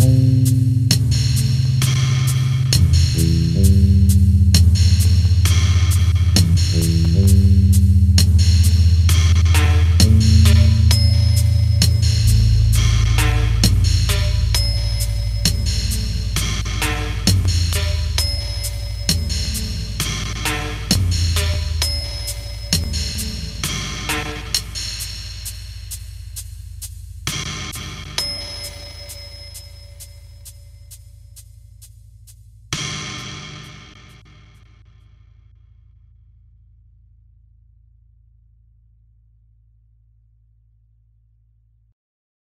Mm-hmm.